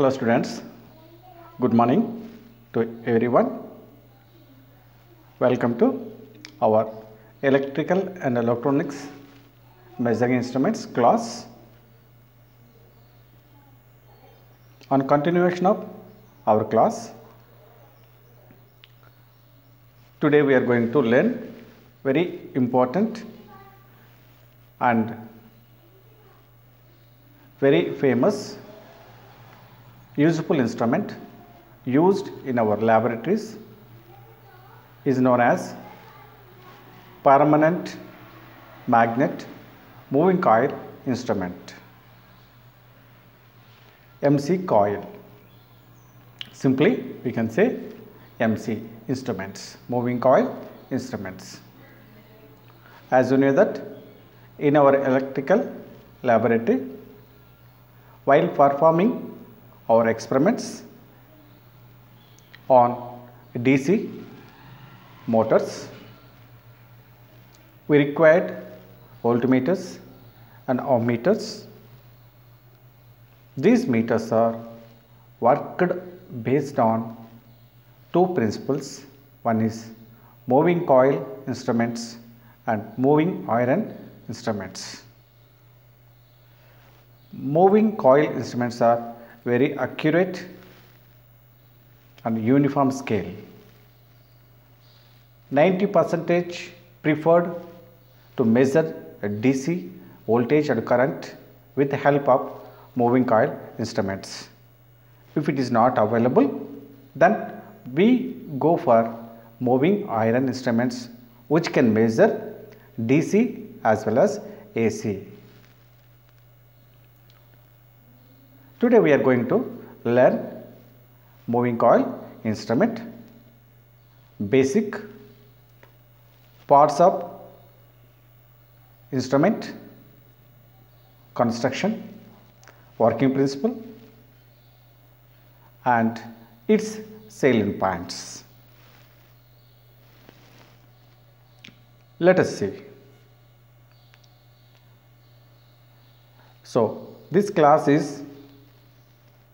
Hello students, good morning to everyone. Welcome to our electrical and electronics measuring instruments class. On continuation of our class, today we are going to learn very important and very famous useful instrument used in our laboratories is known as permanent magnet moving coil instrument MC coil. Simply we can say MC instruments moving coil instruments. As you know that in our electrical laboratory while performing our experiments on DC motors. We required voltmeters and ohmmeters. These meters are worked based on two principles. One is moving coil instruments and moving iron instruments. Moving coil instruments are very accurate and uniform scale. 90 percentage preferred to measure DC voltage and current with the help of moving coil instruments. If it is not available, then we go for moving iron instruments which can measure DC as well as AC. Today we are going to learn moving coil instrument, basic parts of instrument, construction, working principle and its salient points. Let us see. So, this class is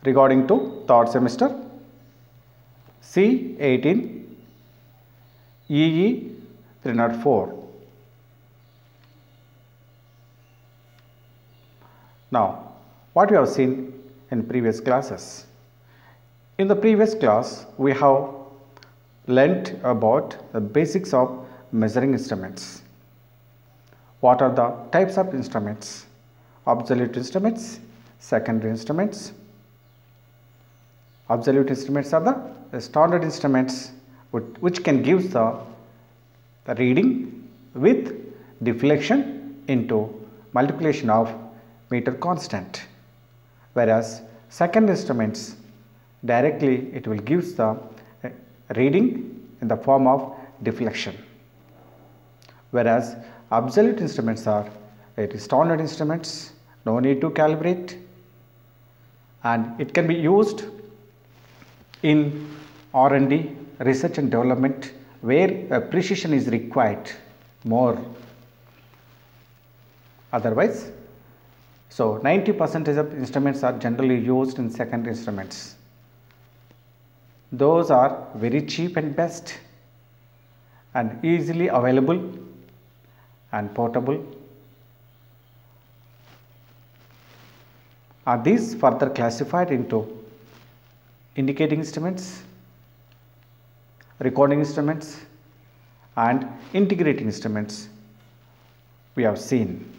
regarding to third semester C18 EE 304. Now, what we have seen in previous classes. In the previous class, we have learnt about the basics of measuring instruments. What are the types of instruments? Absolute instruments, secondary instruments, Absolute instruments are the, standard instruments which, can give the, reading with deflection into multiplication of meter constant. Whereas second instruments directly it will give the uh, reading in the form of deflection. Whereas absolute instruments are very standard instruments, no need to calibrate and it can be used in R&D research and development where precision is required more. Otherwise so 90 percentage of instruments are generally used in second instruments. Those are very cheap and best and easily available and portable. Are these further classified into indicating instruments, recording instruments and integrating instruments we have seen.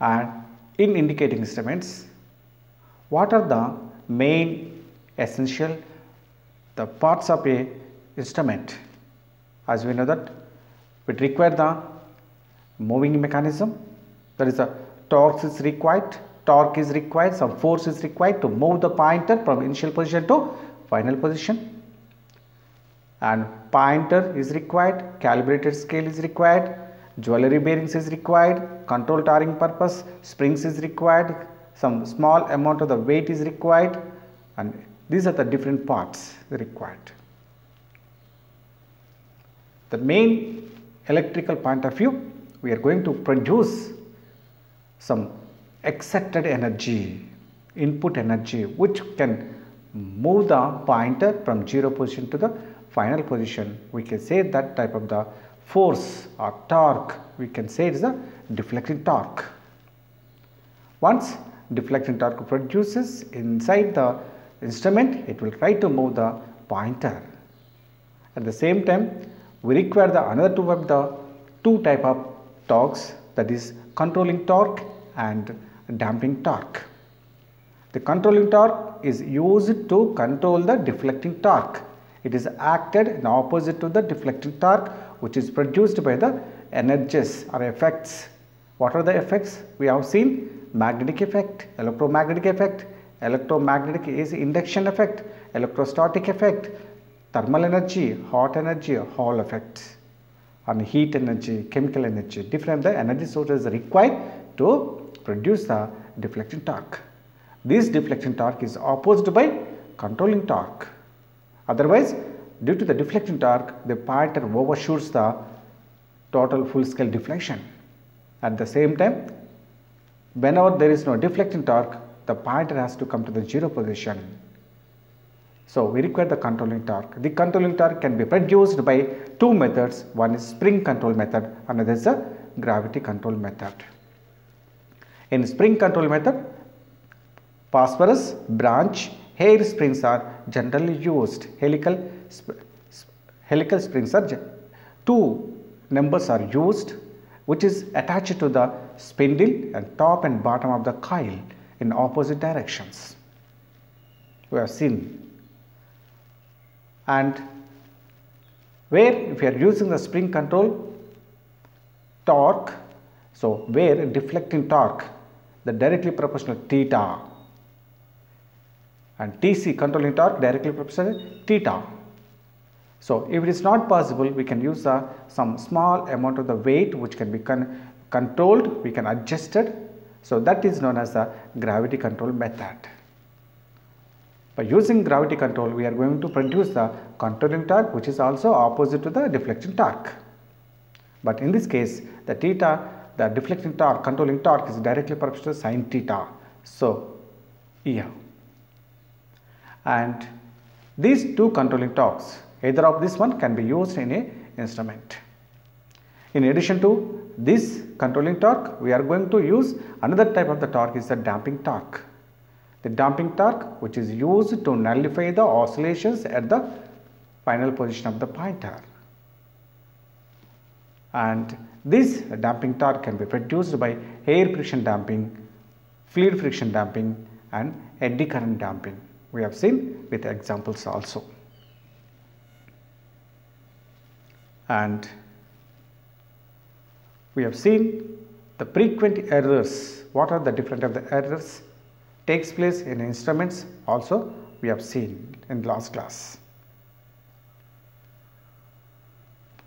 And in indicating instruments, what are the main essential the parts of a instrument? As we know that it require the moving mechanism, there is a torque is required torque is required, some force is required to move the pointer from initial position to final position and pointer is required, calibrated scale is required, jewelry bearings is required, control turning purpose, springs is required, some small amount of the weight is required and these are the different parts required. The main electrical point of view, we are going to produce some excited energy input energy which can move the pointer from 0 position to the final position. We can say that type of the force or torque we can say it is a deflecting torque. Once deflecting torque produces inside the instrument it will try to move the pointer. At the same time we require the another two of the two type of torques that is controlling torque and damping torque. The controlling torque is used to control the deflecting torque. It is acted in opposite to the deflecting torque which is produced by the energies or effects. What are the effects? We have seen magnetic effect, electromagnetic effect, electromagnetic is induction effect, electrostatic effect, thermal energy, hot energy, Hall effect and heat energy, chemical energy, different the energy sources required to produce the deflection torque. This deflection torque is opposed by controlling torque. Otherwise, due to the deflection torque, the pointer overshoots the total full scale deflection. At the same time, whenever there is no deflection torque, the pointer has to come to the zero position. So, we require the controlling torque. The controlling torque can be produced by two methods. One is spring control method, another is the gravity control method. In spring control method, phosphor bronze hair springs are generally used. Helical, sp helical springs are two numbers are used which is attached to the spindle and top and bottom of the coil in opposite directions. We have seen and where if you are using the spring control torque so where deflecting torque the directly proportional theta and TC controlling torque directly proportional theta. So, if it is not possible we can use uh, some small amount of the weight which can be con controlled we can adjust it. So, that is known as the gravity control method. By using gravity control we are going to produce the controlling torque which is also opposite to the deflection torque. But in this case the theta the deflecting torque controlling torque is directly proportional to sine theta. So, here and these two controlling torques either of this one can be used in a instrument. In addition to this controlling torque we are going to use another type of the torque is the damping torque. The damping torque which is used to nullify the oscillations at the final position of the pointer. And this damping torque can be produced by air friction damping, fluid friction damping and eddy current damping we have seen with examples also. And we have seen the frequent errors. What are the different of the errors takes place in instruments also we have seen in last class.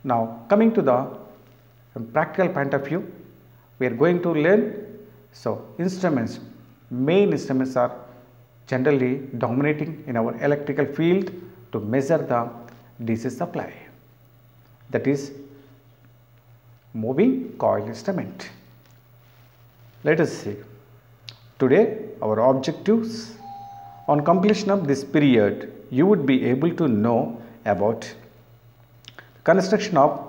Now coming to the practical point of view, we are going to learn so instruments, main instruments are generally dominating in our electrical field to measure the DC supply that is moving coil instrument. Let us see. Today our objectives on completion of this period you would be able to know about construction of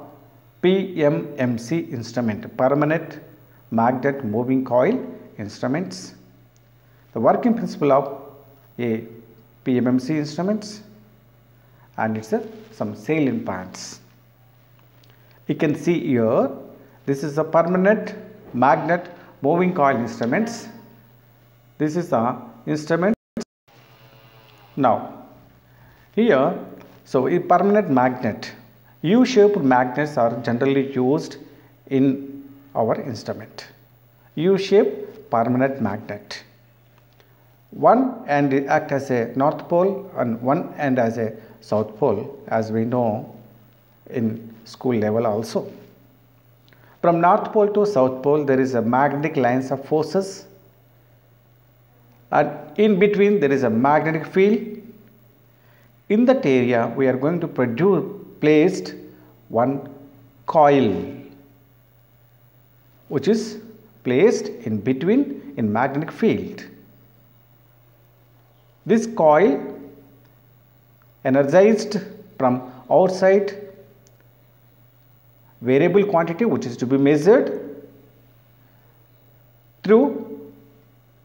PMMC instrument permanent magnet moving coil instruments the working principle of a PMMC instruments and it's a some salient points. You can see here this is a permanent magnet moving coil instruments. This is the instrument. Now here so a permanent magnet U-shaped magnets are generally used in our instrument. U-shaped permanent magnet one end act as a north pole and one end as a south pole as we know in school level also. From north pole to south pole there is a magnetic lines of forces and in between there is a magnetic field. In that area we are going to produce placed one coil which is placed in between in magnetic field. This coil energized from outside variable quantity which is to be measured through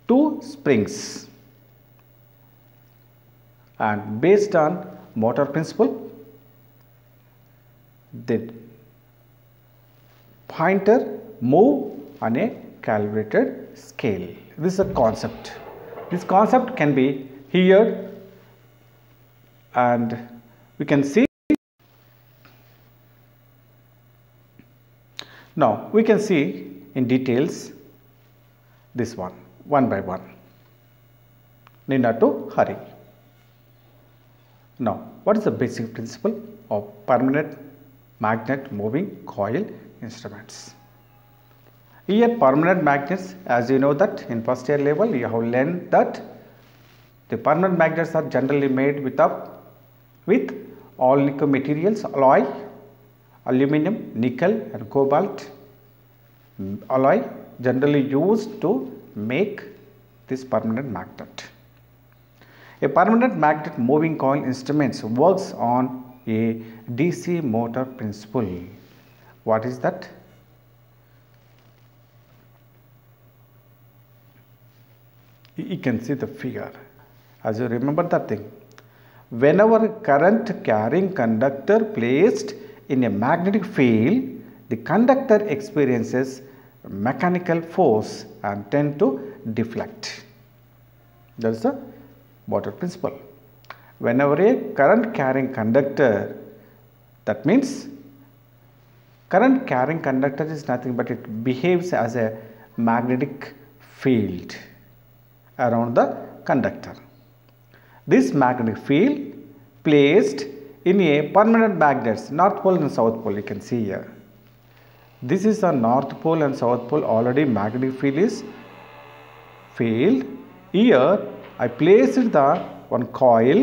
two springs. And based on motor principle the pointer move on a calibrated scale. This is a concept. This concept can be here and we can see now we can see in details this one one by one need not to hurry now what is the basic principle of permanent magnet moving coil instruments. Here permanent magnets as you know that in first year level you have learned that the permanent magnets are generally made with up with Alnico materials alloy aluminum nickel and cobalt mm, alloy generally used to make this permanent magnet. A permanent magnet moving coil instruments works on a dc motor principle what is that? You can see the figure. As you remember that thing. Whenever current carrying conductor placed in a magnetic field the conductor experiences mechanical force and tend to deflect. That is the motor principle. Whenever a current carrying conductor that means current carrying conductor is nothing but it behaves as a magnetic field around the conductor. This magnetic field placed in a permanent magnets north pole and south pole you can see here. This is the north pole and south pole already magnetic field is field. Here I placed the one coil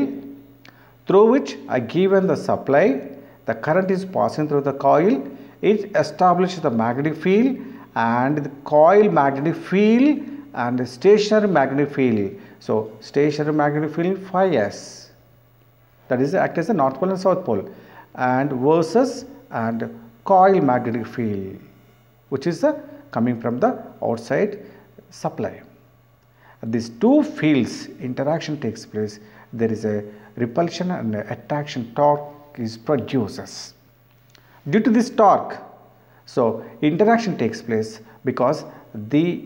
through which I given the supply the current is passing through the coil it establishes the magnetic field and the coil magnetic field and the stationary magnetic field. So, stationary magnetic field phi s that is act as a north pole and south pole and versus and coil magnetic field which is the coming from the outside supply. These two fields interaction takes place there is a repulsion and attraction torque is produces. Due to this torque so interaction takes place because the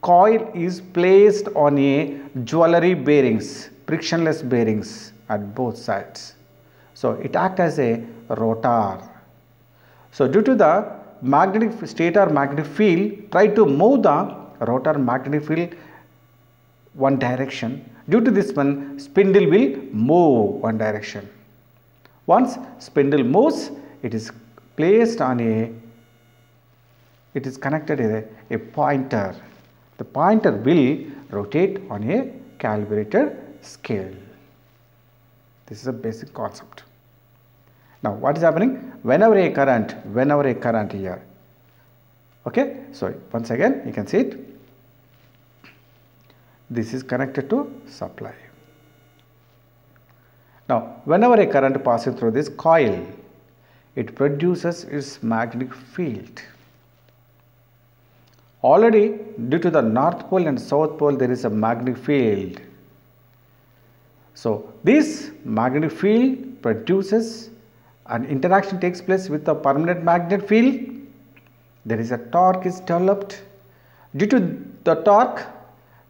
coil is placed on a jewelry bearings, frictionless bearings at both sides. So, it acts as a rotor. So, due to the magnetic stator magnetic field try to move the rotor magnetic field one direction due to this one spindle will move one direction once spindle moves it is placed on a it is connected a, a pointer the pointer will rotate on a calibrated scale. This is a basic concept. Now, what is happening? Whenever a current, whenever a current here, okay. So, once again you can see it. This is connected to supply. Now, whenever a current passes through this coil, it produces its magnetic field. Already due to the north pole and south pole there is a magnetic field. So this magnetic field produces an interaction takes place with the permanent magnet field. There is a torque is developed. Due to the torque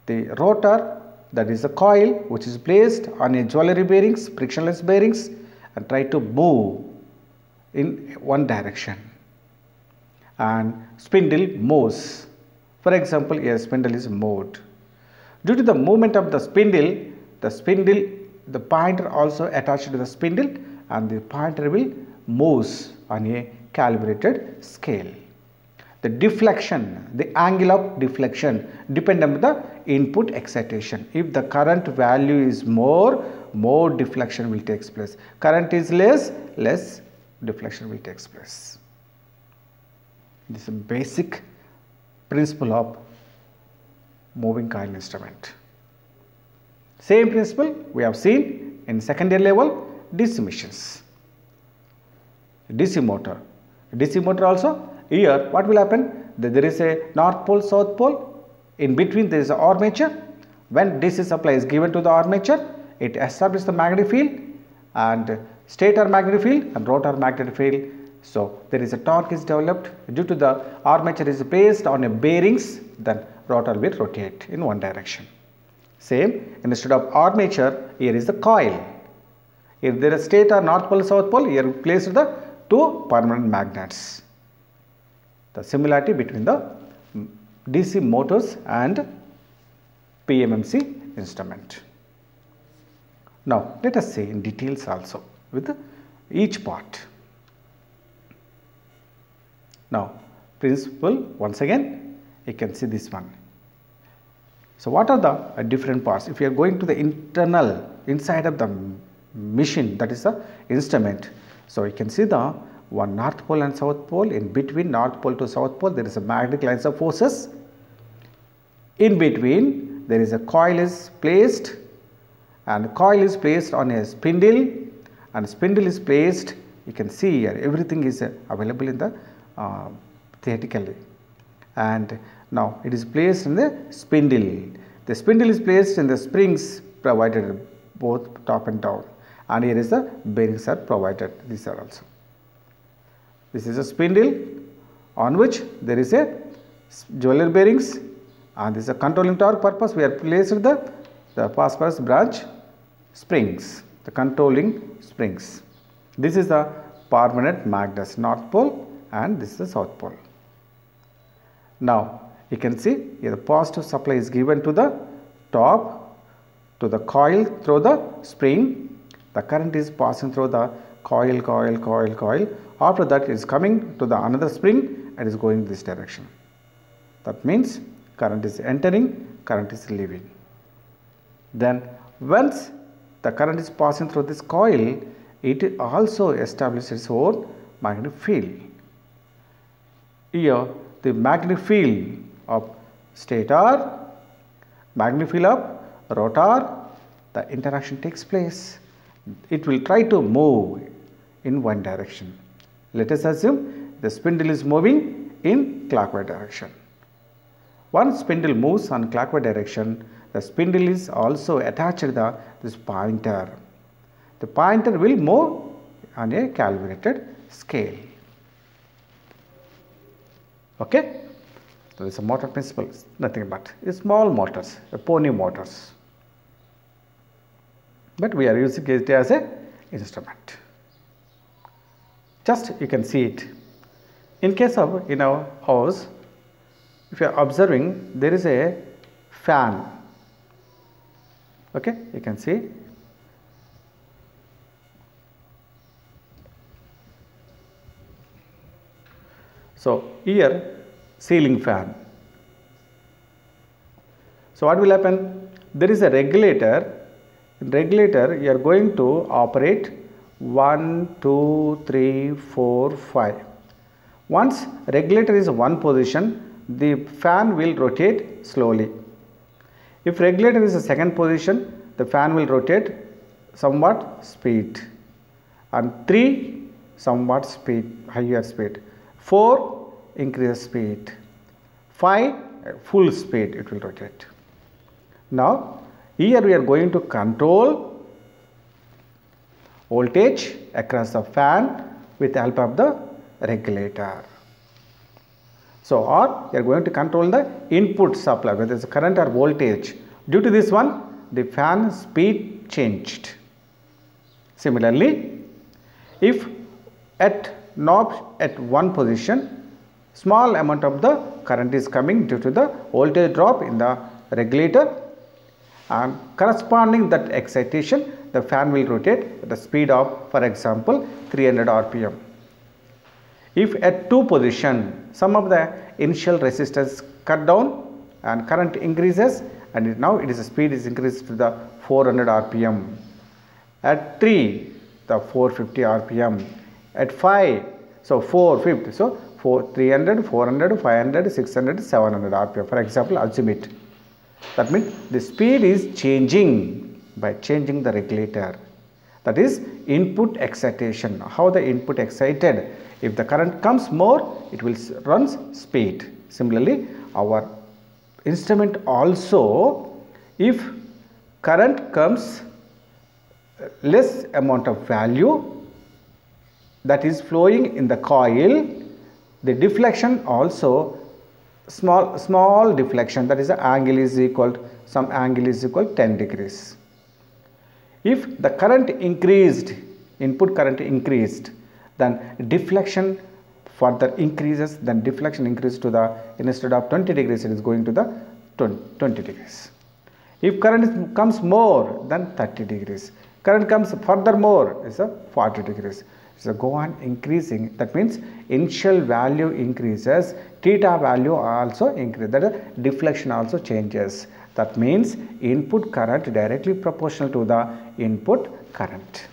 the rotor that is a coil which is placed on a jewelry bearings frictionless bearings and try to move in one direction and spindle moves for example, a spindle is moved. Due to the movement of the spindle, the spindle, the pointer also attached to the spindle and the pointer will moves on a calibrated scale. The deflection, the angle of deflection depend on the input excitation. If the current value is more, more deflection will take place. Current is less, less deflection will take place. This is a basic principle of moving coil instrument. Same principle we have seen in secondary level DC machines. DC motor. DC motor also here what will happen? There is a north pole, south pole. In between there is a armature. When DC supply is given to the armature, it establishes the magnetic field and stator magnetic field and rotor magnetic field. So there is a torque is developed due to the armature is based on a bearings then rotor will rotate in one direction. Same instead of armature here is the coil. If there is stator north pole south pole here placed the two permanent magnets. The similarity between the DC motors and PMMC instrument. Now let us see in details also with each part. Now principle once again you can see this one. So what are the uh, different parts? If you are going to the internal inside of the machine that is the instrument. So you can see the one north pole and south pole in between north pole to south pole there is a magnetic lines of forces. In between there is a coil is placed and coil is placed on a spindle and spindle is placed you can see here everything is uh, available in the uh, theoretically and now it is placed in the spindle. The spindle is placed in the springs provided both top and down and here is the bearings are provided these are also. This is a spindle on which there is a jeweler bearings and this is a controlling torque purpose we are placed the, the phosphor bronze springs the controlling springs. This is the permanent magnets north pole and this is the south pole. Now you can see here the positive supply is given to the top to the coil through the spring. The current is passing through the coil, coil, coil, coil. After that it is coming to the another spring and is going this direction. That means current is entering, current is leaving. Then once the current is passing through this coil, it also establishes its own magnetic field. Here the magnetic field of stator, magnetic field of rotor, the interaction takes place. It will try to move in one direction. Let us assume the spindle is moving in clockwise direction. Once spindle moves on clockwise direction, the spindle is also attached to the this pointer. The pointer will move on a calibrated scale. Okay? There is a motor principle, nothing but small motors, a pony motors. But we are using it as a instrument. Just you can see it. In case of in our house, if you are observing, there is a fan. Okay, you can see. So here ceiling fan. So what will happen? There is a regulator. In regulator, you are going to operate 1, 2, 3, 4, 5. Once regulator is one position, the fan will rotate slowly. If regulator is a second position, the fan will rotate somewhat speed and 3 somewhat speed, higher speed. 4 increase speed. 5 full speed it will rotate. Now here we are going to control voltage across the fan with the help of the regulator. So or you are going to control the input supply whether it's current or voltage. Due to this one the fan speed changed. Similarly if at knob at one position small amount of the current is coming due to the voltage drop in the regulator and corresponding that excitation the fan will rotate at the speed of for example 300 rpm. If at 2 position some of the initial resistance cut down and current increases and it now it is speed is increased to the 400 rpm. At 3 the 450 rpm. At 5 so 450 so 4, 300, 400, 500, 600, 700 rpm for example assume it. That means the speed is changing by changing the regulator. That is input excitation. How the input excited? If the current comes more, it will runs speed. Similarly, our instrument also, if current comes uh, less amount of value that is flowing in the coil, the deflection also small small deflection that is the angle is equal to, some angle is equal 10 degrees if the current increased input current increased then deflection further increases then deflection increases to the instead of 20 degrees it is going to the 20 degrees. If current comes more than 30 degrees current comes further more is a 40 degrees. So go on increasing that means initial value increases theta value also increase that is deflection also changes that means input current directly proportional to the input current.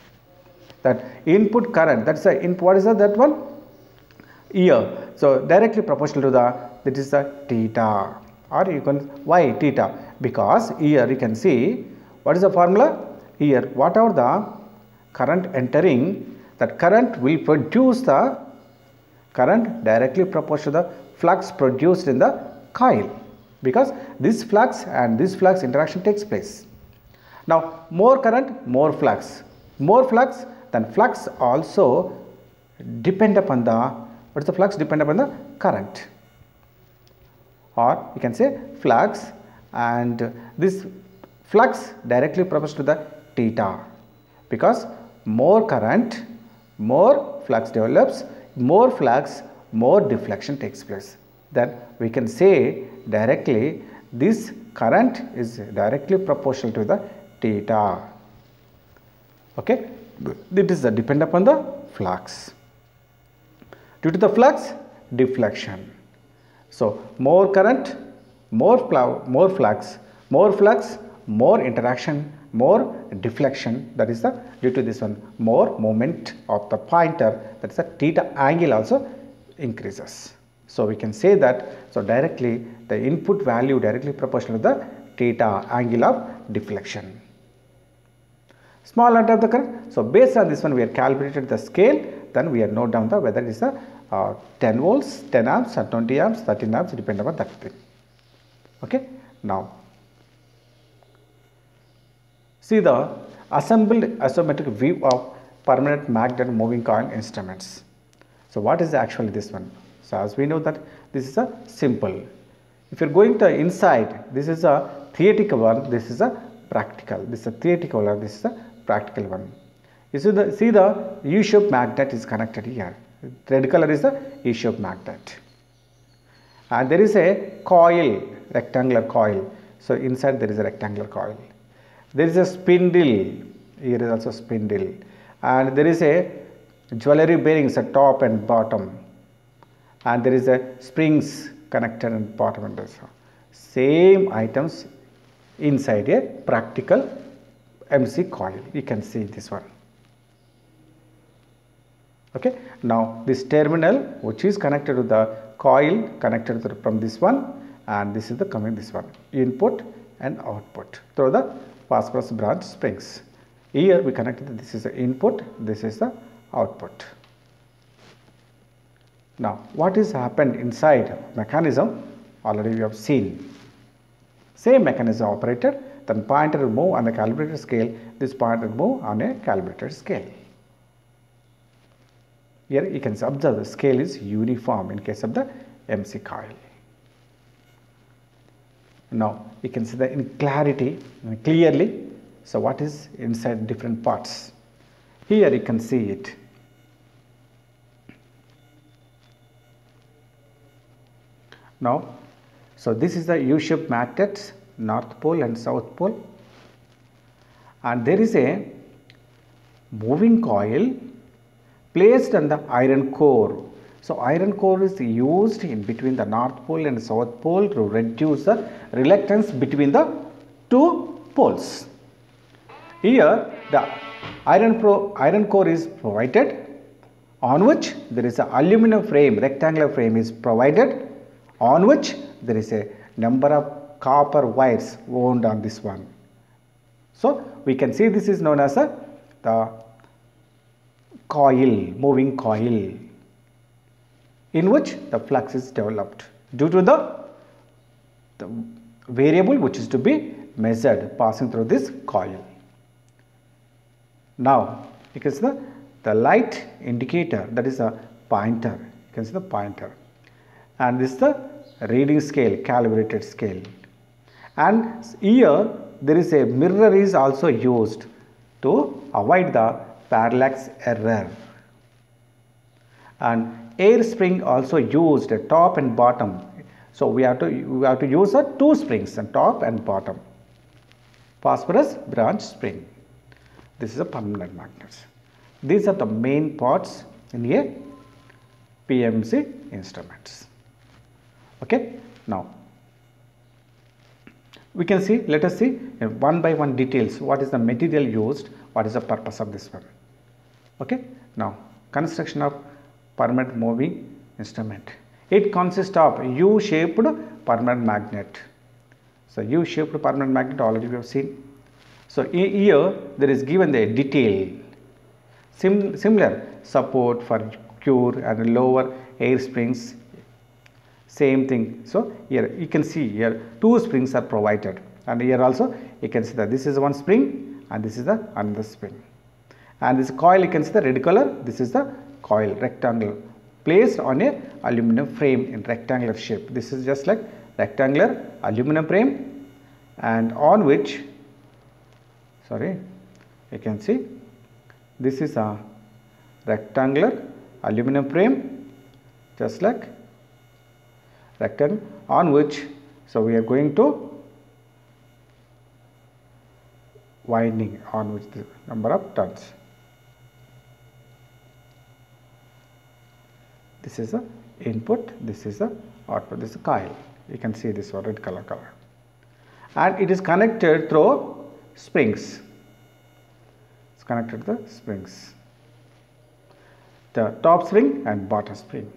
That input current that's the input what is that, that one? Here so directly proportional to the that is the theta. Or you can why theta? Because here you can see what is the formula? Here whatever the current entering? That current will produce the current directly proportional to the flux produced in the coil because this flux and this flux interaction takes place. Now more current, more flux, more flux then flux also depend upon the what is the flux depend upon the current or you can say flux and this flux directly proportional to the theta because more current more flux develops, more flux, more deflection takes place. Then we can say directly this current is directly proportional to the theta. Okay, it is depend upon the flux. Due to the flux, deflection. So more current, more flow, more flux, more flux, more interaction, more deflection that is the due to this one more moment of the pointer that is the theta angle also increases. So we can say that so directly the input value directly proportional to the theta angle of deflection. Small amount of the current. So based on this one we have calculated the scale then we have note down the whether it is a uh, 10 volts, 10 amps or 20 amps, 13 amps depend upon that thing. Okay. Now See the assembled isometric view of permanent magnet moving coil instruments. So what is actually this one? So as we know that this is a simple. If you are going to inside, this is a theoretical one, this is a practical. This is a theoretical one, this is a practical one. You see the, see the U-shaped magnet is connected here. Red color is the U-shaped magnet. And there is a coil, rectangular coil. So inside there is a rectangular coil there is a spindle here is also spindle and there is a jewelry bearings at top and bottom and there is a springs connected and bottom and so same items inside a practical MC coil. You can see this one. Okay? Now this terminal which is connected to the coil connected from this one and this is the coming this one. Input and output through the phosphor bronze springs. Here we connected this is the input, this is the output. Now what is happened inside mechanism already we have seen. Same mechanism operated then pointer move on the calibrated scale, this pointer move on a calibrated scale. Here you can observe the scale is uniform in case of the MC coil. Now you can see the in clarity clearly. So what is inside different parts? Here you can see it. Now, so this is the U-shaped magnet, north pole and south pole. And there is a moving coil placed on the iron core so iron core is used in between the north pole and south pole to reduce the reluctance between the two poles. Here the iron, pro, iron core is provided on which there is a aluminum frame, rectangular frame is provided on which there is a number of copper wires wound on this one. So, we can see this is known as a the coil, moving coil in which the flux is developed due to the, the variable which is to be measured passing through this coil. Now, you can see the, the light indicator that is a pointer, you can see the pointer and this is the reading scale, calibrated scale. And here there is a mirror is also used to avoid the parallax error. And air spring also used top and bottom. So we have to we have to use a two springs and top and bottom. Phosphor bronze spring. This is a permanent magnet these are the main parts in a PMC instruments okay? Now we can see let us see uh, one by one details. What is the material used? What is the purpose of this one? Okay? Now construction of permanent moving instrument. It consists of u shaped permanent magnet. So u shaped permanent magnet already we have seen. So here there is given the detail. Sim similar support for cure and lower air springs same thing. So, here you can see here two springs are provided and here also you can see that this is one spring and this is the another spring. And this coil you can see the red color this is the coil rectangle placed on a aluminum frame in rectangular shape. This is just like rectangular aluminum frame and on which sorry you can see this is a rectangular aluminum frame just like rectangle on which so we are going to winding on which the number of turns. This is the input this is the output this is the coil. You can see this one red color color. And it is connected through springs. It's connected to the springs. The top spring and bottom spring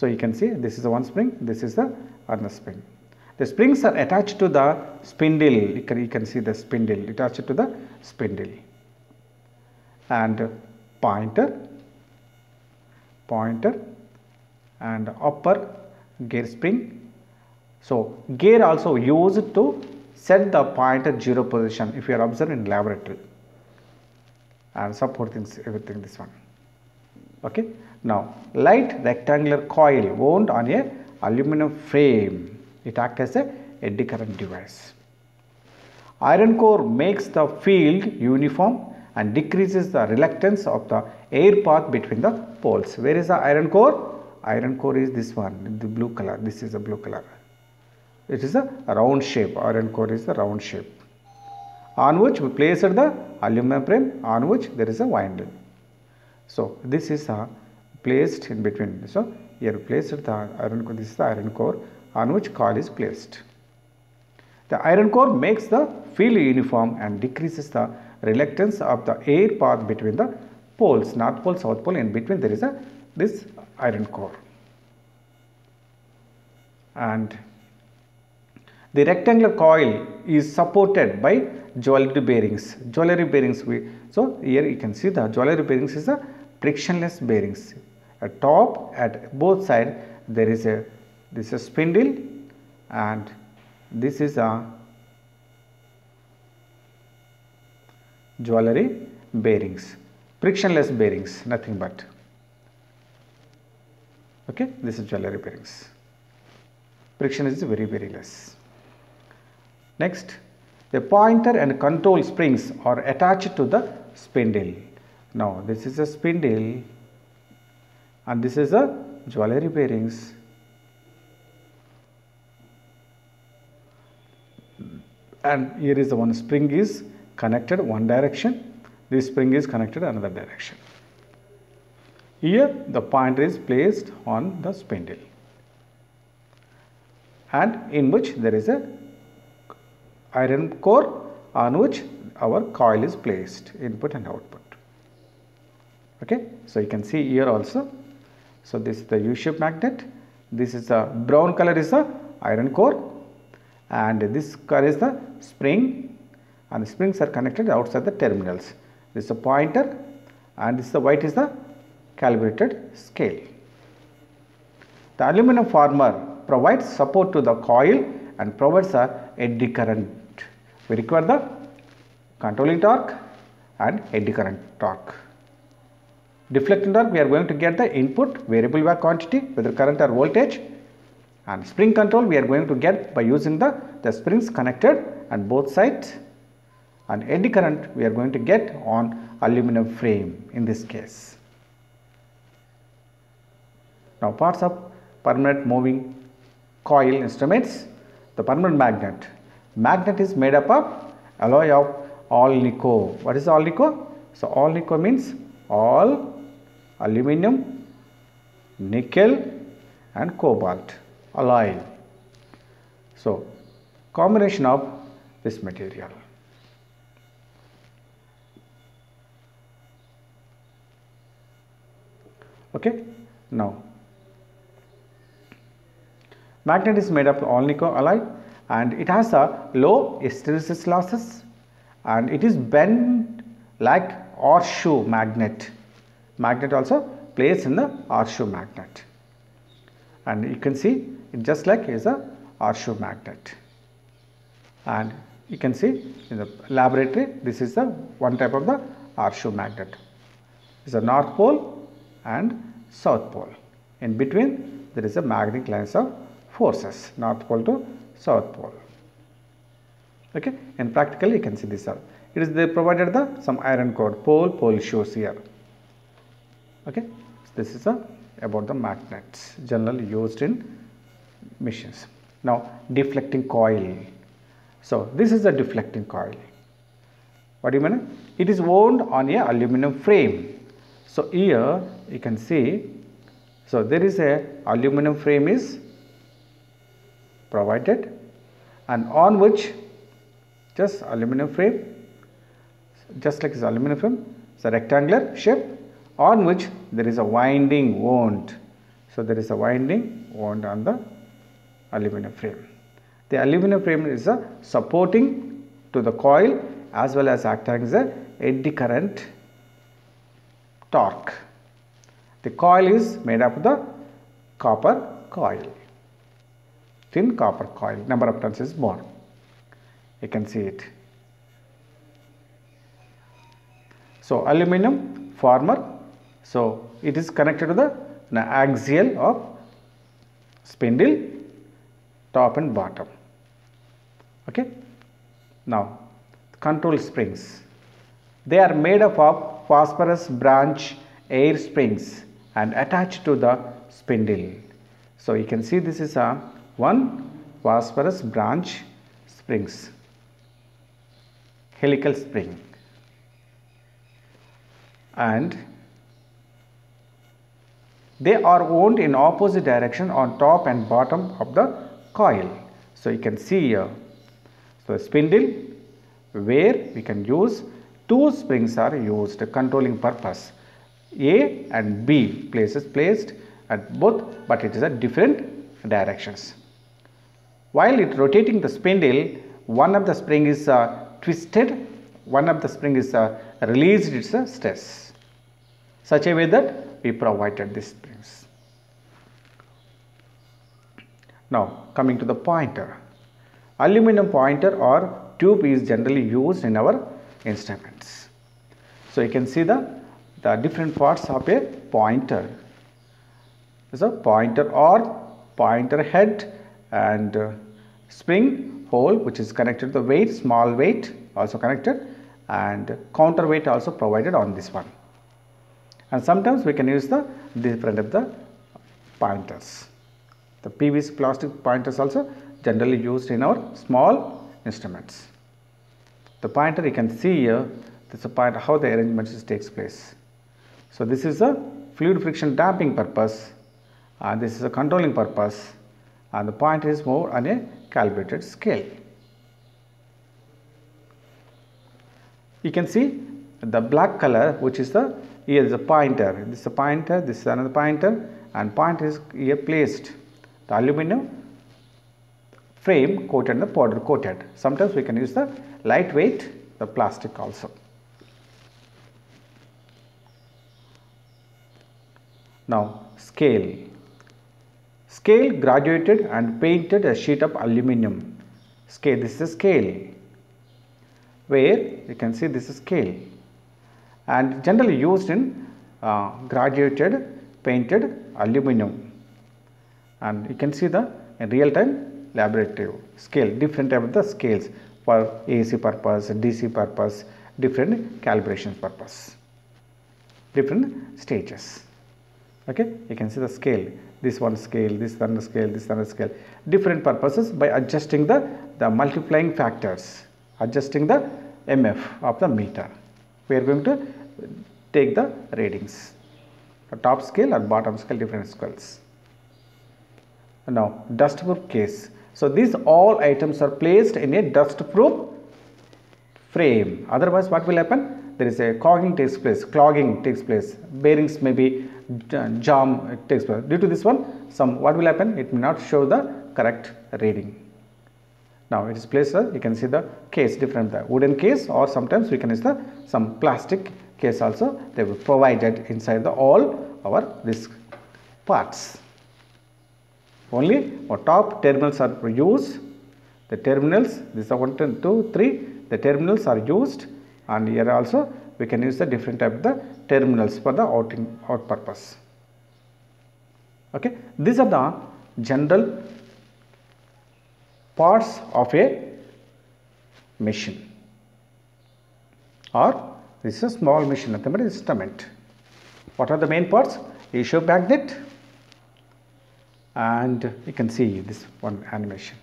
so, you can see this is the one spring, this is the other spring. The springs are attached to the spindle, you can, you can see the spindle attached to the spindle and pointer, pointer and upper gear spring. So, gear also used to set the pointer zero position if you are observing in laboratory and support things everything this one. Okay. Now, light rectangular coil wound on a aluminum frame. It acts as a eddy current device. Iron core makes the field uniform and decreases the reluctance of the air path between the poles. Where is the iron core? Iron core is this one, the blue color. This is a blue color. It is a round shape. Iron core is the round shape. On which we place the aluminum frame on which there is a winding. So, this is a placed in between. So, here placed the iron core, this is the iron core on which coil is placed. The iron core makes the field uniform and decreases the reluctance of the air path between the poles, north pole, south pole, in between there is a this iron core. And the rectangular coil is supported by jewelry bearings. Jewelry bearings, we so here you can see the jewelry bearings is a frictionless bearings at top. At both side there is a this is spindle and this is a jewelry bearings frictionless bearings nothing but. Okay this is jewelry bearings. Friction is very very less. Next the pointer and control springs are attached to the spindle. Now this is a spindle and this is a jewelry bearings and here is the one spring is connected one direction. This spring is connected another direction. Here the pointer is placed on the spindle. And in which there is a iron core on which our coil is placed input and output. Okay? So you can see here also so, this is the U-shaped magnet, this is the brown color is the iron core and this color is the spring and the springs are connected outside the terminals. This is a pointer and this is the white is the calibrated scale. The aluminum former provides support to the coil and provides a eddy current. We require the controlling torque and eddy current torque. Deflecting torque we are going to get the input variable by quantity whether current or voltage and spring control we are going to get by using the, the springs connected on both sides and eddy current we are going to get on aluminum frame in this case. Now parts of permanent moving coil instruments the permanent magnet. Magnet is made up of alloy of all Alnico. What is all Alnico? So all Alnico means all aluminum, nickel and cobalt alloy. So, combination of this material. Okay. Now, magnet is made up of nickel alloy and it has a low hysteresis losses and it is bent like horseshoe magnet. Magnet also placed in the horseshoe magnet and you can see it just like is a horseshoe magnet and you can see in the laboratory this is the one type of the horseshoe magnet is a north pole and south pole. In between there is a magnetic lines of forces north pole to south pole. Okay? And practically you can see this all. It is they provided the some iron core pole pole shoes here okay this is a about the magnets generally used in machines. Now deflecting coil. So this is a deflecting coil. What do you mean? It is wound on a aluminum frame. So here you can see, so there is a aluminum frame is provided and on which just aluminum frame just like this aluminum frame it's a rectangular shape on which there is a winding wound so there is a winding wound on the aluminum frame. The aluminum frame is a supporting to the coil as well as acting as a eddy current torque. The coil is made up of the copper coil, thin copper coil, number of turns is more. You can see it. So, aluminum former, so it is connected to the axial of spindle top and bottom. Okay? Now control springs. They are made up of phosphor bronze air springs and attached to the spindle. So you can see this is a one phosphor bronze springs. Helical spring. And they are wound in opposite direction on top and bottom of the coil. So, you can see here. So, spindle where we can use two springs are used controlling purpose. A and B places placed at both but it is at different directions. While it rotating the spindle, one of the spring is uh, twisted, one of the spring is uh, released its uh, stress. Such a way that we provided these springs. Now coming to the pointer. Aluminum pointer or tube is generally used in our instruments. So you can see the, the different parts of a pointer. Is a pointer or pointer head and uh, spring hole which is connected to the weight, small weight also connected and counterweight also provided on this one. And sometimes we can use the different of the pointers. The PVC plastic pointer is also generally used in our small instruments. The pointer you can see here, this is a point how the arrangement takes place. So this is a fluid friction damping purpose and this is a controlling purpose and the pointer is more on a calibrated scale. You can see the black color which is the here is a pointer, this is a pointer, this is another pointer and pointer is here placed the aluminum frame coated and the powder coated. Sometimes we can use the lightweight the plastic also. Now scale. Scale graduated and painted a sheet of aluminum. Scale, this is scale. Where you can see this is scale and generally used in uh, graduated painted aluminum and you can see the real time laboratory scale different type of the scales for AC purpose, DC purpose, different calibration purpose, different stages. Okay? You can see the scale. This one scale this one scale this one scale. Different purposes by adjusting the the multiplying factors adjusting the mf of the meter. We are going to take the readings. The top scale and bottom scale different scales now dust proof case so these all items are placed in a dust proof frame otherwise what will happen there is a clogging takes place clogging takes place bearings may be jam takes place. Due to this one, some what will happen? It may not show the correct reading. Now it is placed, uh, you can see the case different, the wooden case or sometimes we can use the some plastic case also they will provided inside the all our this parts. Only our top terminals are used, the terminals, this is one, two, three, the terminals are used. And here also we can use the different type of the terminals for the outing out purpose. Okay? These are the general parts of a machine. Or this is a small machine nothing but instrument. What are the main parts? Issue magnet and you can see this one animation.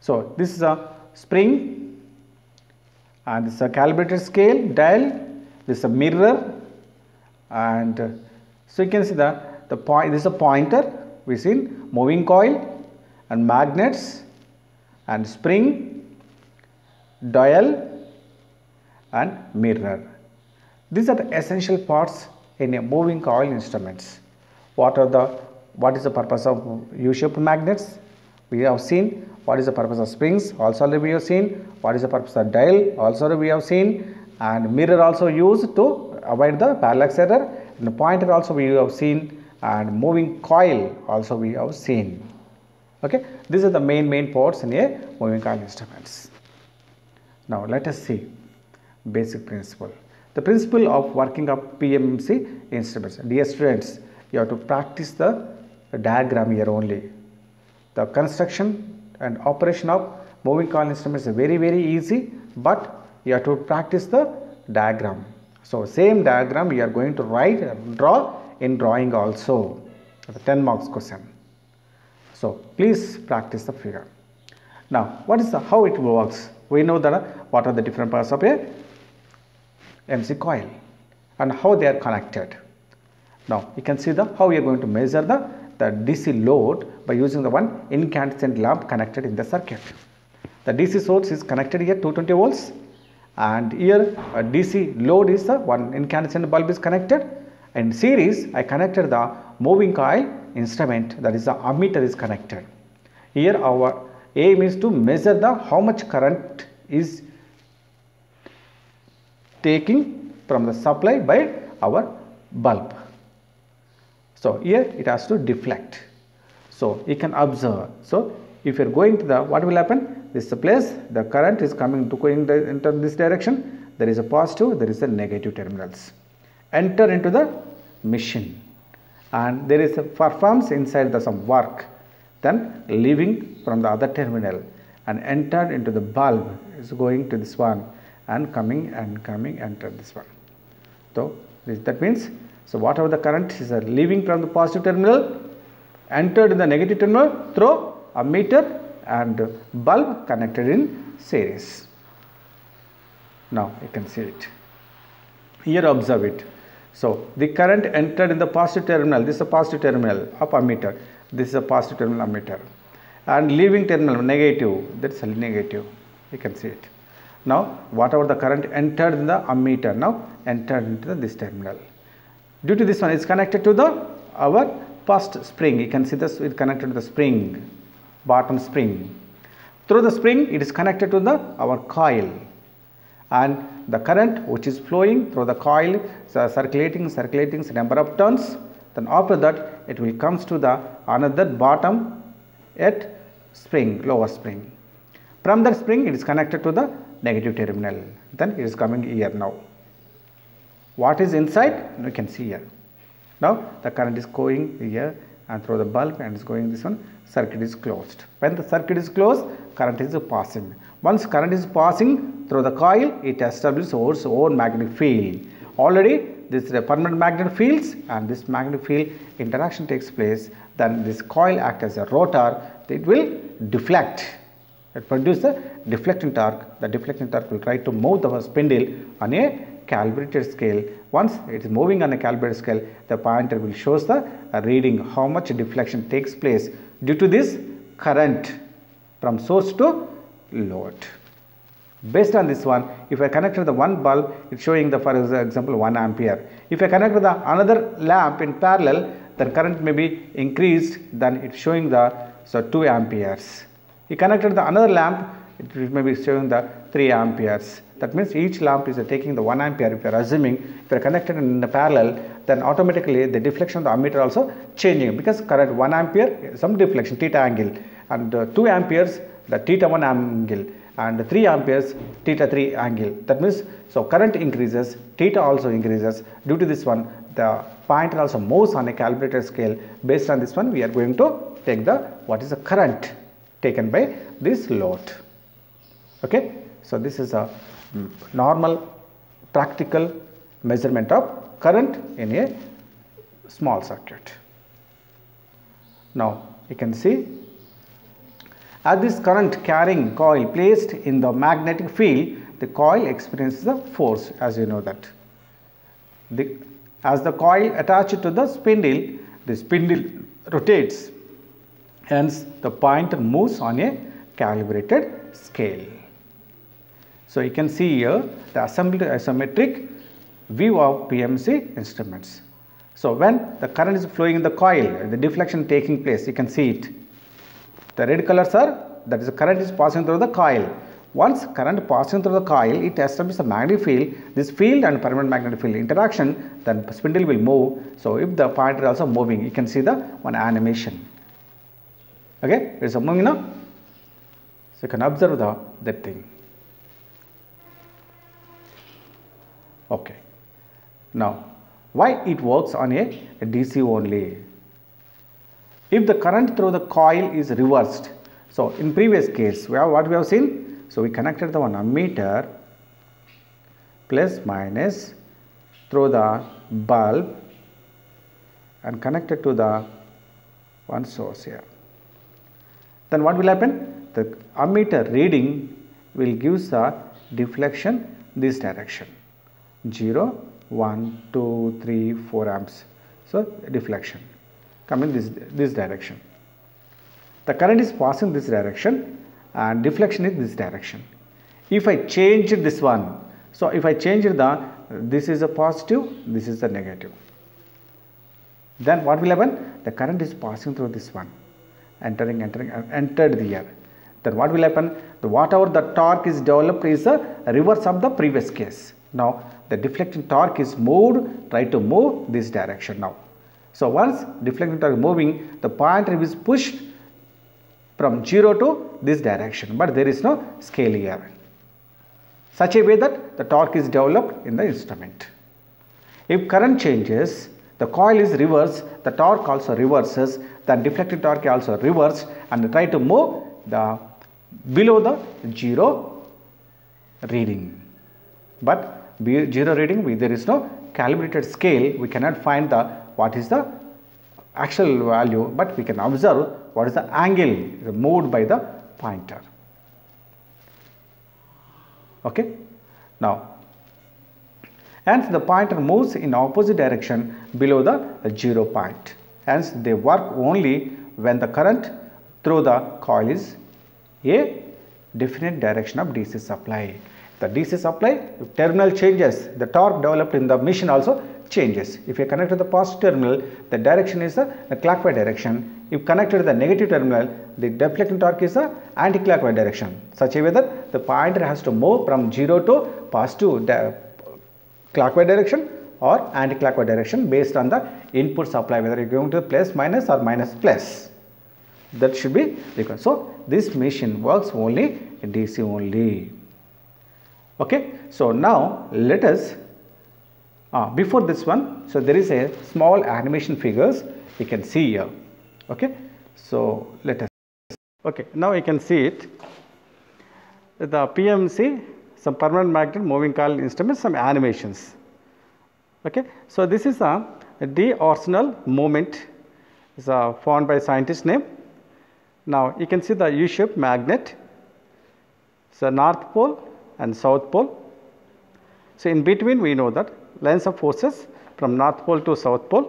So, this is a spring and this is a calibrated scale dial, this is a mirror and uh, so you can see the, the point, this is a pointer, we seen moving coil and magnets and spring, dial and mirror. These are the essential parts in a moving coil instruments. What are the, what is the purpose of U-shaped magnets? We have seen. What is the purpose of springs? Also we have seen. What is the purpose of dial? Also we have seen. And mirror also used to avoid the parallax error and the pointer also we have seen. And moving coil also we have seen. Okay? These are the main main ports in a moving coil instruments. Now let us see basic principle the principle of working of PMMC instruments dear students you have to practice the diagram here only the construction and operation of moving coil instruments is very very easy but you have to practice the diagram. So, same diagram you are going to write and draw in drawing also the 10 marks question. So, please practice the figure. Now, what is the how it works? We know that uh, what are the different parts of a MC coil and how they are connected. Now, you can see the how we are going to measure the the DC load by using the one incandescent lamp connected in the circuit. The DC source is connected here 220 volts and here uh, a DC load is the one incandescent bulb is connected in series I connected the moving coil instrument that is the ammeter is connected. Here our aim is to measure the how much current is taking from the supply by our bulb. So, here it has to deflect. So, you can observe. So, if you are going to the what will happen? This place the current is coming to going into this direction. There is a positive, there is a negative terminals. Enter into the machine and there is a performs inside the some work then leaving from the other terminal and entered into the bulb is going to this one and coming and coming enter this one. So, this, that means so, whatever the current is uh, leaving from the positive terminal entered in the negative terminal through a meter and bulb connected in series. Now, you can see it. Here observe it. So, the current entered in the positive terminal, this is a positive terminal of ammeter, this is a positive terminal ammeter and leaving terminal negative, that is a negative, you can see it. Now, whatever the current entered in the ammeter now entered into this terminal. Due to this one is connected to the our first spring. You can see this it connected to the spring, bottom spring. Through the spring, it is connected to the our coil, and the current which is flowing through the coil, so circulating, circulating number of turns. Then after that, it will comes to the another bottom at spring, lower spring. From that spring, it is connected to the negative terminal. Then it is coming here now. What is inside? You can see here. Now the current is going here and through the bulb and is going this one. Circuit is closed. When the circuit is closed, current is passing. Once current is passing through the coil, it establishes its own magnetic field. Already this permanent magnetic fields and this magnetic field interaction takes place. Then this coil acts as a rotor. It will deflect it produces the deflecting torque. The deflecting torque will try to move the spindle on a calibrated scale. Once it is moving on a calibrated scale, the pointer will shows the reading how much deflection takes place due to this current from source to load. Based on this one, if I connect the one bulb, it's showing the for example 1 ampere. If I connect the another lamp in parallel, then current may be increased, then it's showing the so 2 amperes. He connected the another lamp, it may be showing the 3 amperes. That means each lamp is taking the 1 ampere. If you are assuming, if you are connected in the parallel, then automatically the deflection of the ammeter also changing because current 1 ampere, some deflection, theta angle, and uh, 2 amperes, the theta 1 angle, and 3 amperes, theta 3 angle. That means, so current increases, theta also increases. Due to this one, the pointer also moves on a calibrated scale. Based on this one, we are going to take the what is the current taken by this load. Okay, so this is a normal practical measurement of current in a small circuit. Now you can see as this current carrying coil placed in the magnetic field, the coil experiences a force as you know that. The, as the coil attached to the spindle, the spindle rotates hence the pointer moves on a calibrated scale. So, you can see here the assembled isometric view of PMC instruments. So, when the current is flowing in the coil, the deflection taking place, you can see it. The red colors are that is the current is passing through the coil. Once current passing through the coil, it establishes a magnetic field. This field and permanent magnetic field interaction, then spindle will move. So, if the pointer also moving, you can see the one animation. Okay, it's a moving now. So, you can observe the that thing. Okay. Now, why it works on a, DC only? If the current through the coil is reversed, so in previous case, we have what we have seen. So we connected the one ammeter plus minus through the bulb and connected to the one source here. Then what will happen? The ammeter reading will give the deflection this direction 0, 1, 2, 3, 4 amps. So deflection coming this, this direction. The current is passing this direction and deflection is this direction. If I change this one, so if I change the, this is a positive, this is the negative. Then what will happen? The current is passing through this one, entering, entering, uh, entered the air. Then what will happen? The whatever the torque is developed is the reverse of the previous case. Now the deflecting torque is moved, try to move this direction now. So once deflecting torque moving, the pointer is pushed from 0 to this direction, but there is no scale here. Such a way that the torque is developed in the instrument. If current changes, the coil is reversed, the torque also reverses, the deflecting torque also reversed and try to move the below the 0 reading. But zero reading there is no calibrated scale. We cannot find the what is the actual value but we can observe what is the angle moved by the pointer. Okay? Now and the pointer moves in opposite direction below the zero point hence they work only when the current through the coil is a definite direction of DC supply the DC supply, terminal changes, the torque developed in the machine also changes. If you connect to the positive terminal, the direction is the, clockwise direction. If connected to the negative terminal, the deflecting torque is the anti-clockwise direction. Such a way that the pointer has to move from 0 to positive clockwise direction or anti-clockwise direction based on the input supply whether you are going to plus minus or minus plus that should be required. So, this machine works only DC only. Okay. So, now let us uh, before this one, so there is a small animation figures you can see here. Okay. So, let us okay now you can see it the PMC some permanent magnet moving coil instrument some animations Okay. So, this is a D'Arsonval moment is a uh, found by scientist name. Now, you can see the U-shaped magnet, so north pole and south pole. So, in between we know that lines of forces from north pole to south pole,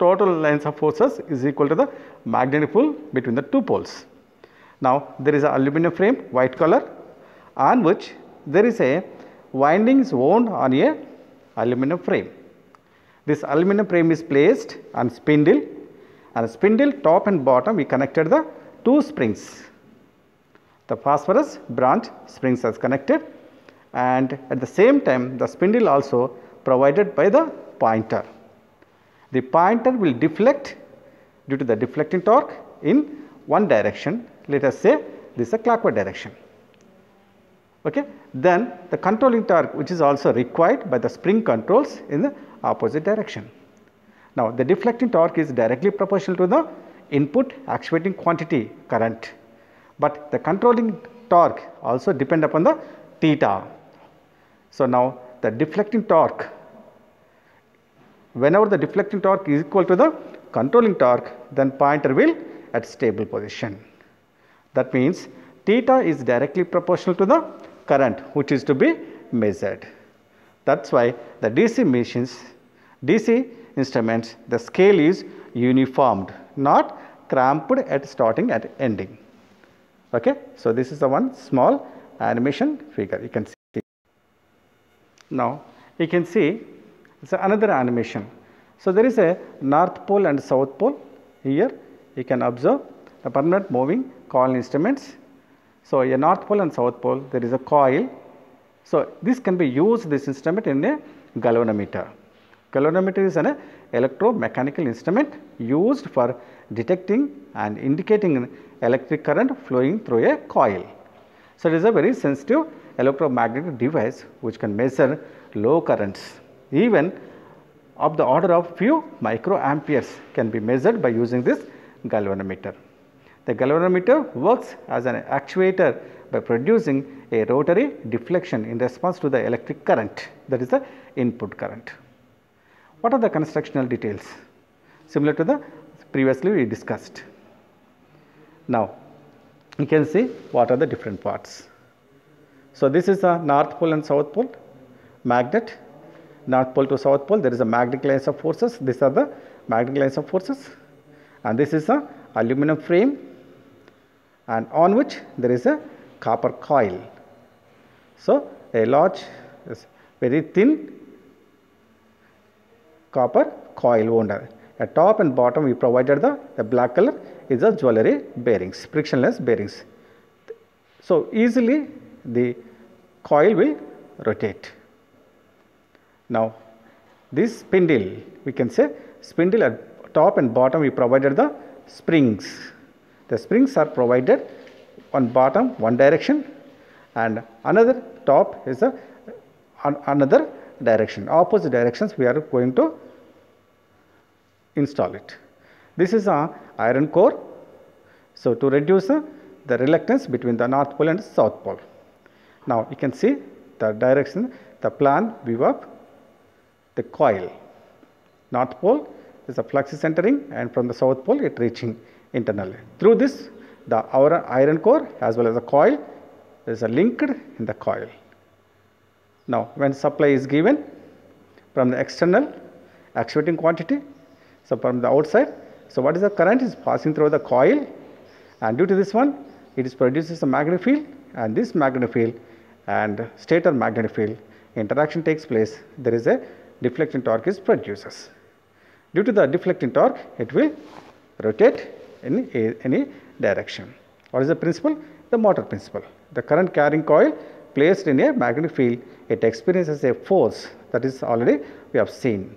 total lines of forces is equal to the magnetic pull between the two poles. Now, there is a aluminum frame white color on which there is a windings wound on a aluminum frame. This aluminum frame is placed on spindle and spindle top and bottom we connected the two springs. The phosphor bronze springs are connected and at the same time the spindle also provided by the pointer. The pointer will deflect due to the deflecting torque in one direction let us say this is a clockwise direction. Okay. Then the controlling torque which is also required by the spring controls in the opposite direction. Now, the deflecting torque is directly proportional to the input actuating quantity current, but the controlling torque also depend upon the theta. So, now the deflecting torque whenever the deflecting torque is equal to the controlling torque then pointer will at stable position. That means theta is directly proportional to the current which is to be measured. That is why the DC machines, DC instruments, the scale is uniformed, not cramped at starting at ending. Okay. So, this is the one small animation figure you can see. Now, you can see it is another animation. So, there is a north pole and south pole here you can observe the permanent moving coil instruments so, a north pole and south pole there is a coil. So, this can be used this instrument in a galvanometer. Galvanometer is an electromechanical instrument used for detecting and indicating electric current flowing through a coil. So, it is a very sensitive electromagnetic device which can measure low currents even of the order of few microamperes can be measured by using this galvanometer. The galvanometer works as an actuator by producing a rotary deflection in response to the electric current that is the input current. What are the constructional details? Similar to the previously we discussed. Now, you can see what are the different parts. So, this is a north pole and south pole magnet north pole to south pole there is a magnetic lines of forces these are the magnetic lines of forces and this is a aluminum frame and on which there is a copper coil. So, a large very thin copper coil wound. At top and bottom we provided the, the black color is a jewelry bearings, frictionless bearings. So, easily the coil will rotate. Now, this spindle we can say spindle at top and bottom we provided the springs the springs are provided on bottom one direction and another top is a another direction opposite directions we are going to install it. This is a iron core. So, to reduce uh, the reluctance between the north pole and south pole. Now, you can see the direction the plan view of the coil. North pole is a flux centering and from the south pole it reaching internally. Through this the our iron core as well as the coil is linked in the coil. Now, when supply is given from the external actuating quantity, so from the outside, so what is the current is passing through the coil and due to this one it is produces a magnetic field and this magnetic field and stator magnetic field interaction takes place there is a deflecting torque is produces. Due to the deflecting torque, it will rotate in any direction. What is the principle? The motor principle. The current carrying coil placed in a magnetic field, it experiences a force that is already we have seen.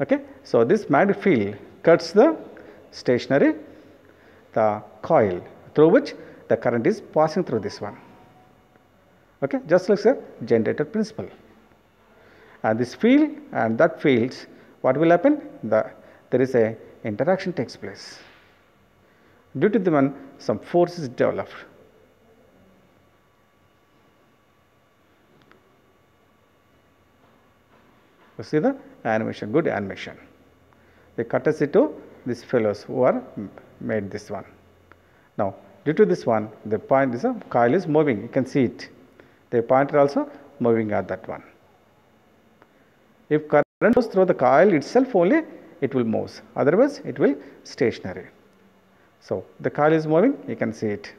Okay. So, this magnetic field cuts the stationary the coil through which the current is passing through this one. Okay. Just like a generator principle. And this field and that fields what will happen? The, there is a interaction takes place. Due to the one some force is developed. You see the animation, good animation. The courtesy to these fellows who are made this one. Now, due to this one, the point is a coil is moving. You can see it. The pointer also moving at that one. If current goes through the coil itself only, it will move. Otherwise, it will stationary. So, the coil is moving, you can see it.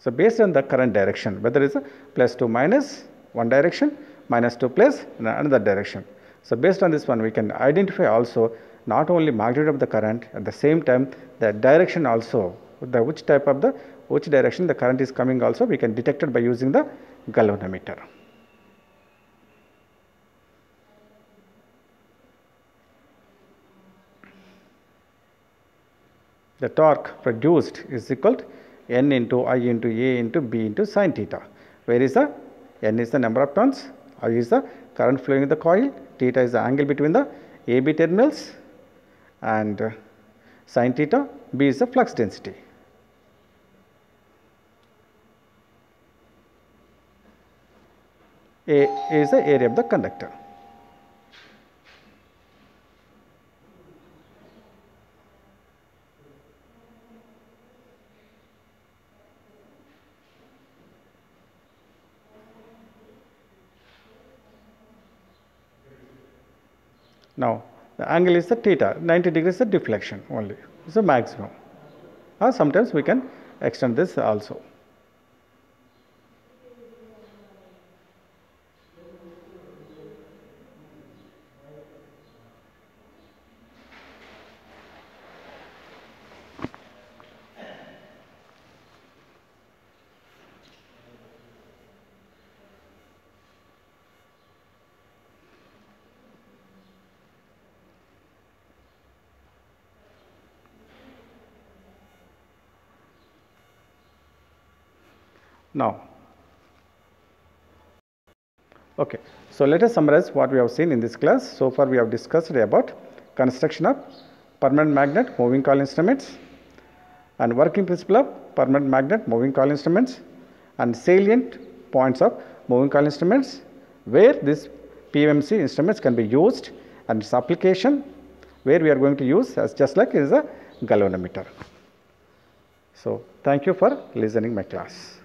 So, based on the current direction, whether it is a plus 2 minus one direction, minus 2 plus another direction. So, based on this one, we can identify also not only magnitude of the current, at the same time the direction also, the which type of the, which direction the current is coming also, we can detect it by using the galvanometer. The torque produced is equal to n into i into a into b into sin theta. Where is the n is the number of turns, i is the current flowing in the coil, theta is the angle between the AB terminals and sin theta, b is the flux density. A is the area of the conductor. Now, the angle is the theta, 90 degrees is the deflection only, it is the maximum. Or sometimes we can extend this also. Now, okay. So, let us summarize what we have seen in this class. So far we have discussed about construction of permanent magnet moving coil instruments and working principle of permanent magnet moving coil instruments and salient points of moving coil instruments where this PMC instruments can be used and its application where we are going to use as just like is a galvanometer. So, thank you for listening my class.